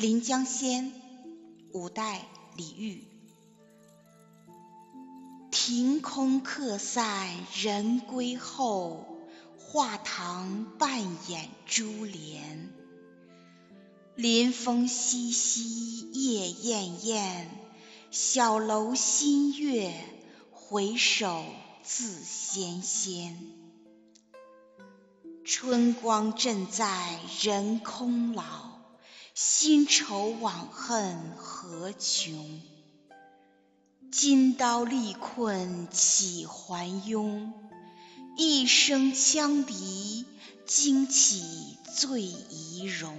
临江仙，五代李煜。庭空客散人归后，画堂半掩珠帘。临风淅淅夜滟滟，小楼新月，回首自纤纤。春光正在人空老，愁往恨何穷。金刀历困岂还庸，一声羌笛惊起醉疑容。